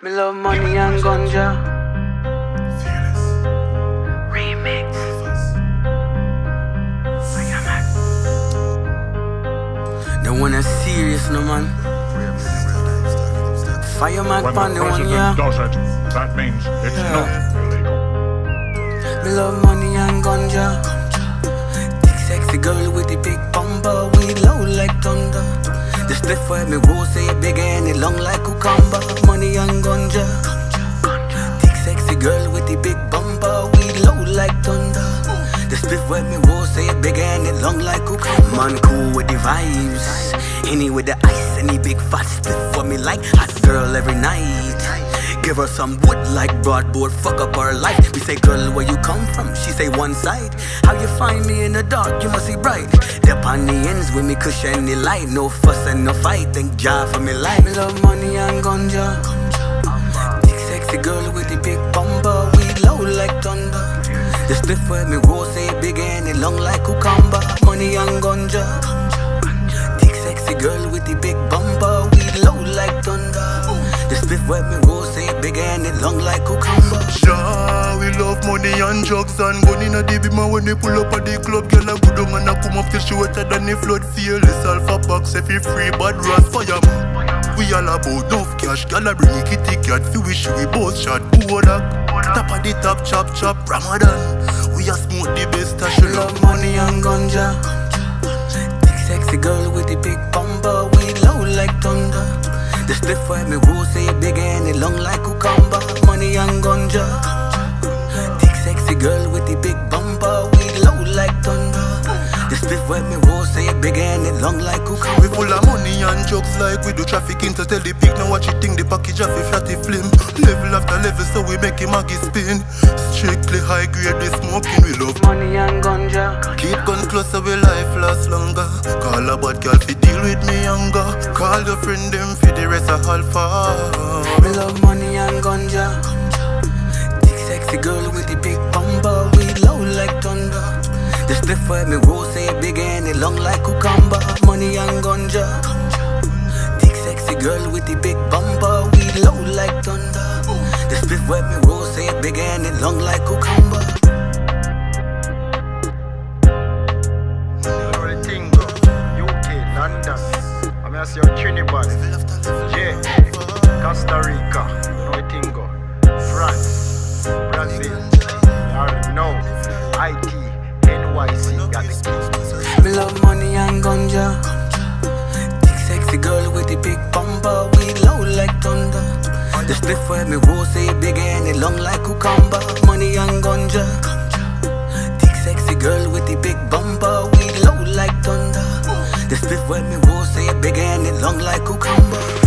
Me love money and ganja. Remix. They wanna serious no man. Fyah Mac When the on the one, president yeah. does it, that means it's Yeah. not illegal. Me love money and ganja. Thick sexy girl with the big bumper, we low like thunder. The spliff where me roll say it big and it long like cucumber. Money and ganja. Thick sexy girl with the big bumper, we low like thunder. The spliff where me roll say it big and it long like cucumber. Man cool with the vibes. Any with the ice and the big fat spliff for me like hot girl every night. Give her some wood like broadboard, fuck up her life. We say, girl, where you come from? She say, one side. How you find me in the dark? You must see bright. With me cushion the light. No fuss and no fight. Thank God for me life. Me love money and ganja. Big sexy girl with the big bumper. We low like thunder. The spliff where me roll say big and it long like cucumber. Money and ganja. The spliff where me roll say it big and it long like cucumber. Yeah, we love money and drugs and gun in a the bima when we pull up at the club. Girl a good man a come up till she wetter than the flood. Fearless Alfa box if you free bad ras fireman. We all about enough cash. Girl a bring kitty cat. Fi wish we both shot. Kodak. Top of the top, chop chop. Ramadan. We a smoke the best. Stash She love money and ganja. Thick sexy girl with the big bumper. We. Where me roll say it big and it long like cucumber. Money and ganja. Thick sexy girl with the big bumper. We low like thunder. The spliff where me roll say it big and it long like cucumber. Full of money and drugs like we do trafficking to tell the pig now watch it think the package of a flatty flim. Level after level so we make him maggie spin. Strictly high grade we smoking we love Money and ganja. Keep gun close so we life last longer. Call a bad girl fi deal with me younger. Call your friend them fi the rest of alpha. We love money and ganja. Thick sexy girl with the big bumper. We low like thunder. The where me roll say big and it long like cucumber. Long like cucumber. Tingo, UK, London. I'm here see your Trinidad, yeah, Costa Rica, Tingo, France, Brazil. You already know. IT, NYC, got the keys. Me love money and ganja. Thick sexy girl with the big bumper. We low like thunder. The spliff where me roll say big and it long like cucumber. Money and ganja. Thick sexy girl with the big bumper. We low like thunder. The spliff where me roll say it big and it long like cucumber.